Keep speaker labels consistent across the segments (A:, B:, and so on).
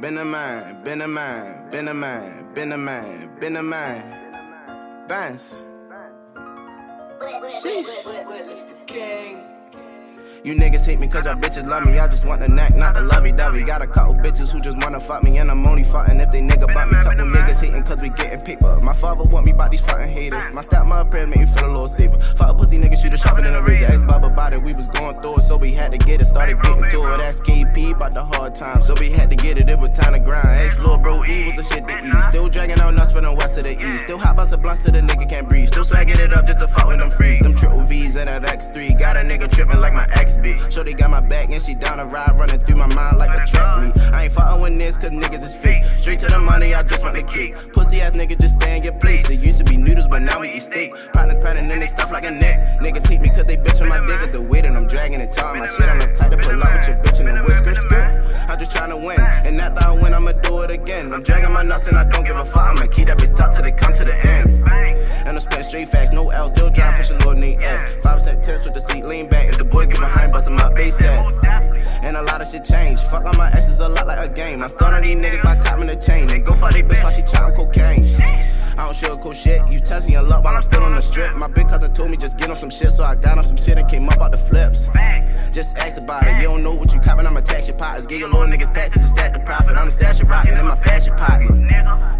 A: Been a man, been a man, been a man, been a man, been a man. Bands. Sheesh. You niggas hate me cause y'all bitches love me. I just want the neck, not the lovey dovey. Got a couple bitches who just wanna fuck me, and I'm only fucking if they nigga bought me. Couple niggas hating cause we getting paper. My father want me about these fucking haters. My stepmother prayers make me feel a little safer. Fuck a pussy nigga, shoot a sharper than a razor. It, we was going through it, so we had to get it. Started getting to it. That's KP about the hard times, so we had to get it. It was time to grind. Ex little bro E was the shit to eat. Still dragging out nuts for the west of the east. Still hot bust a blunt so the nigga can't breathe. Still swagging it up just to fuck with them freeze. Them triple V's and that X3. Got a nigga tripping like my ex bitch. They got my back and she down the ride, running through my mind like a track meet. I ain't following this cause niggas is fake. Straight to the money, I just want the cake. Pussy ass nigga just stay in your place. It used to be noodles, but now we eat steak. Partners patting and they stuff like a neck. Niggas hate me cause they bitch with my dick. At the weight and I'm dragging and telling my shit. I'm not tight to pull up with your bitch in the whisker skirt. I'm just trying to win. And after I win, I'ma do it again. I'm dragging my nuts and I don't give a fuck. I'ma keep that bitch up till they come to the end. And I'm spitting straight facts, no L, still trying and a lot of shit changed. Fuck on my exes a lot like a game. I stun on these niggas by copping a chain. And go fuck they bitch while she chopping cocaine. Don't sugarcoat shit. You testing luck while I'm still on the strip. My big cousin told me just get on some shit, so I got on some shit and came up out the flips. Just ask about it. You don't know what you copping, I'ma tax your pockets. Get your little niggas and just stack the profit. I'm the stash of rockin' in my fashion pocket.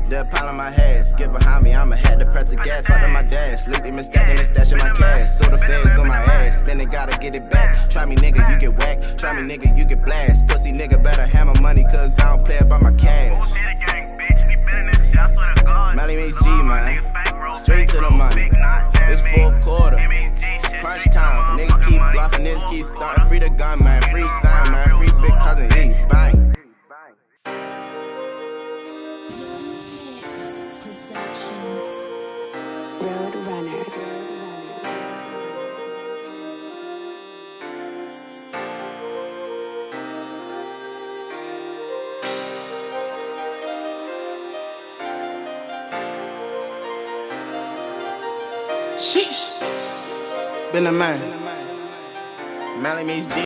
A: They're piling my heads. Get behind me, I'ma have to press the gas. Fuck my dash. Lately been stacking and stashing my cash. So the feds on my ass. Spending, gotta get it back. Try me, nigga, you get whacked. Try me, nigga, you get blast. Pussy nigga better hammer money, cause man. Straight to the money. It's fourth quarter. Crunch time. Niggas keep bluffing, niggas keep starting. Free the gun, man. Free sign, man. Free big cousin E. Sheesh. Been a man. Melly means G.